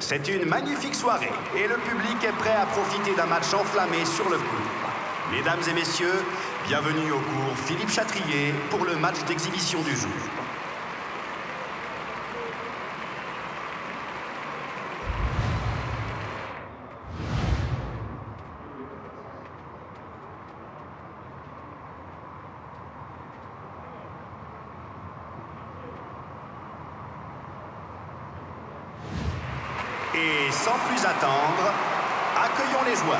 C'est une magnifique soirée et le public est prêt à profiter d'un match enflammé sur le court. Mesdames et messieurs, bienvenue au cours Philippe Chatrier pour le match d'exhibition du jour. Et sans plus attendre, accueillons les joueurs.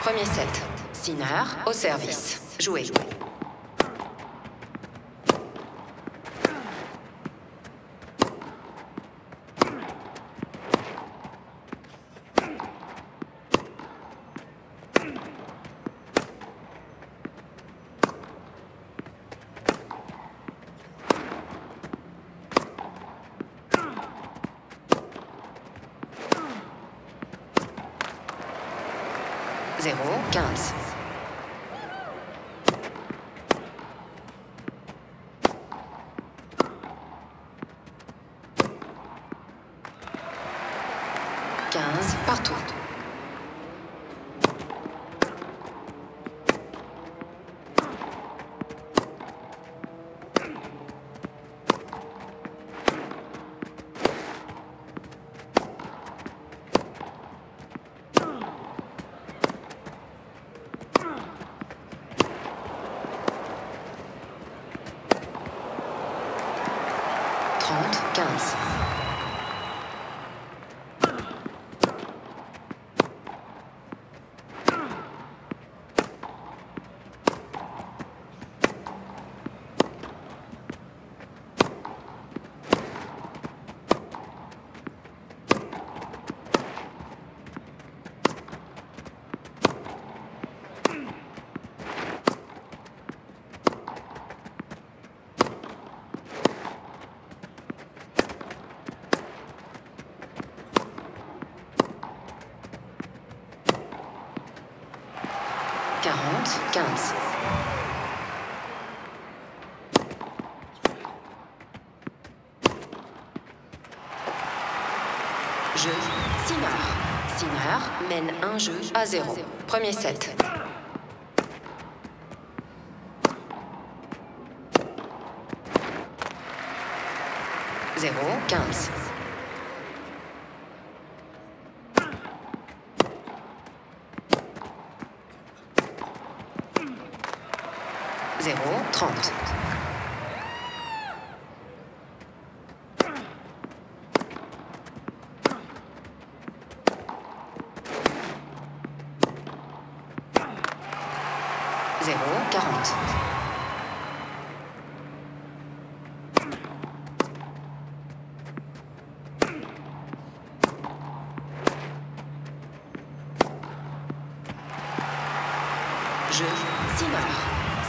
Premier set. Sinard au service. Jouez. 0, 15. Quinze partout. does. 40, 15. Jeu, Sinar. Sinar mène un jeu à zéro. Premier set. Zéro, 15. Zéro, trente. Zéro, quarante. Jeu. Sinner.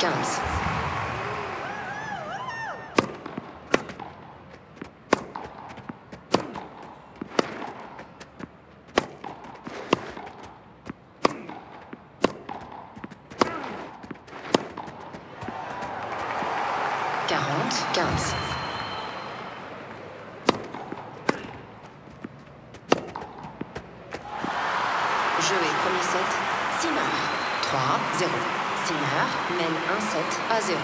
Trente, zéro. Trente, quinze. Quarante, quinze. Jeu et premier set, Sinner. 3, 0. Mène un set à 0.